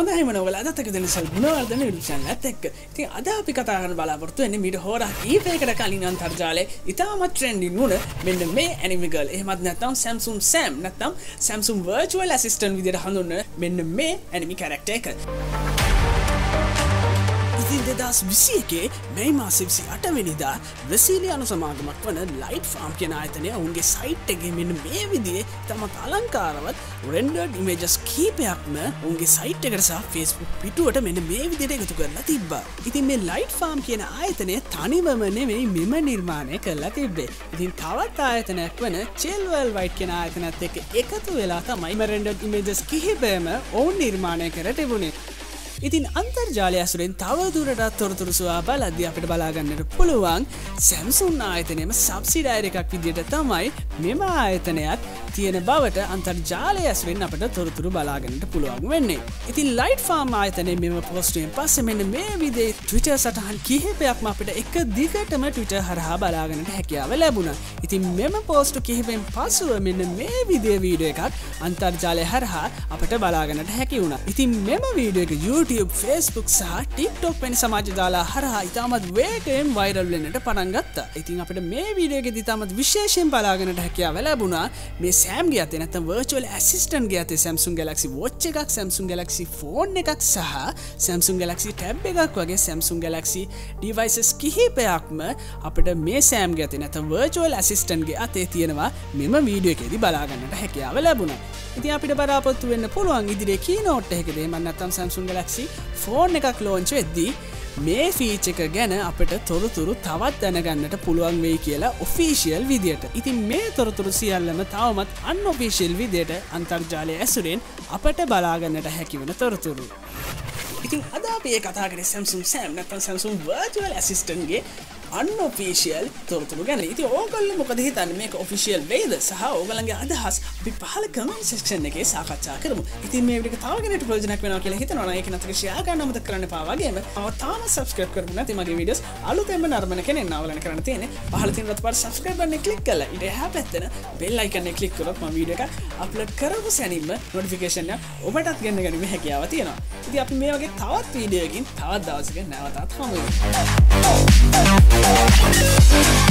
හොඳයිම නොවල අදතක දෙන සල් ගුණවර්ධන විඩුෂන් ඇත් එක්ක ති අද අපි කතාගන බලාපොරත්තු එන්න මිට හෝර ඒපයකට කලින් අන්තර්ජාලය ඉතාමත් ට්‍රෙන්ඩින් වුණ මෙන්න මේ ඇනිමිගල් එහමත් නැතම් සැම්සුම් සෑම් නැතම් සැම්සුම් වර්චුවල් ඇසිස්ටන් විදිර හඳුන්න මෙන්න මේ ඇනිමි කැරක්ට එක. ඉතින් දෙදස් විසියකේ මෙයි මාසිවිසි අටවෙනිදා බ්‍රසීලියනු සමාගමක් වන ලයිට් ෆාම් කියෙන අයතනය ඔුන්ගේ සයිට් එක මෙන්න මේ විදිේ තමත් අලංකාරවත් රෙන්ඩඩ් ඉමේජස් කීපයක්ම උන්ගේ සයිට් එකරසා ෆෙස්බුක් පිටුවට මෙන්න මේ විදිට එකතු කරලා තිබ්බා. ඉතින් මේ ලයිට් ෆාම් කියන ආයතනය තනිවම නෙවෙයි මෙම නිර්මාණය කරලා තිබ්බේ. ඉතින් තවත් ආයතනයක් වන චෙල්වල් වයිට් කියෙන ආයතනත් එක එකතු වෙලා තමයි රෙන්ඩඩ් ඉමේජස් කිහිපයම ඔවුන් නිර්මාණය කර තිබුණේ. ඉතින් අන්තර්ජාලය ඇසුරෙන් තවදුරටත් තොරතුරසවා බලද්‍ය අපට බලාගන්නට පුළුවන් සැම්සුන් ආයතනයම සබ්සිඩායර එකක් විදිට තමයි මෙම ආයතනයක් තියෙන බවට අන්තර්ජාලය ඇස්වෙන් අපට තොරතුරු බලාගන්නට පුළුවන් වෙන්නේ. ඉතින් ලයිට් ෆාර්ම් ආයතනය මෙම පෝස්ටුවෙන් පස්ස මෙන්න මේ විදේ ටවිට සටහන් කිහිපයක්ම අපට එක දිගටම ටවිට හරහා බලාගන්නට හැකියාව ලැබුණ. ඉතින් මෙම පෝස්ටු කිහිපෙන් පසුව මෙන්න මේ විදේ වීඩිය එකක් අන්තර්ජාලය හරහා අපට බලාගන්නට හැකි වුණ. ඉතින් මෙම වීඩිය එක YouTube YouTube ෆස්බුක් සහ ටික්ටොක් පැනි සමාජ දාලා හරහා ඉතාමත් වේකයෙන් වයිරල්ලන්නට පටන්ගත්ත ඉතින් අපට මේ වීඩියෝගෙ ඉතාමත් විශේෂයෙන් බලාගෙනට හැකයා වැලබුණා මේ සෑම්ගේ අත නැත වර්චුවල් ඇසිස්ටන් ගත සැම්සුන් ගලක්සි වෝච්ච එකක් සැම්සුන් ගලක්සි ෆෝන් එකක් සහ සැම්සුන් ගලක්සි ටැබ් එකක් වගේ සැම්සුන් ගලක්සි ඩිවයිසස් කිහිපයක්ම අපට මේ සෑම් ගත නැත වර්චුවල් ඇසිස්ටන්ගේ අතේ තියෙනවා. මෙම වීඩියෝ එකෙදි බලාගන්නට හැකියාව ලැබුණ. ඉති අපිට බරාපොත්තු වෙන්න පුළුවන් ඉදිරේ කී නෝට් එකකදේ මන්නත්තම් සැම්සුන් ගලක්සි පස්සේ ෆෝන් එකක් ලෝංච වෙද්දී මේ ෆීච එක ගැන අපට තොරතුරු තවත් දැනගන්නට පුළුවන් වෙයි කියලා ඔෆිසිියල් විදියට ඉතින් මේ තොරතුරු සියල්ලම තවමත් අන්න ඔෆිසිියල් විදියට අන්තර්ජාලය ඇසුරෙන් අපට බලාගන්නට හැකිවන තොරතුරු. ඉතින් අදාපේ කතාගෙන සැම්සුම් සෑම් නැතන් සැම්සුම් වර්ජුවල් ඇසිස්ටන්ගේ අන්ඔෆිසිියල් තොරතුරු ගැන. ඉති ඕගල්ල මොකද හිතන්න? මේක ඔෆිසිියල් වේද සහ ඕගලන්ගේ අදහස් අපි පහල කමන් සෙක්ෂන් එක සාකච්ඡා කරම. ඉති මේක තාවගෙනට ප්‍රෝජනක් වෙන කියලා හිත නොන එක නතක ශයාගන්නමත කරන්න පාවගේම අවතාම සබස්ක්‍රප් කරන තිමගේ විඩස් අලුතෙම නර්මණ කෙන නවලන කරන තියෙන පහලතින් රත් පර සබස්ක්‍රබන්න කලික් කල ඉට හැ පැත්තන බෙල්ලයිකන්න කලික් කරොත් ම වීඩ එක අප්ලඩ් කරපු සැනින්ම නොටිෆිකේෂන්ය ඔබටත් ගන්න ගැනීම හැකියාව තියෙනවා. ඉති අපි මේ වගේ තවත් වීඩියෝකින් තවත් දවසක නැවතත් හමුව. Thank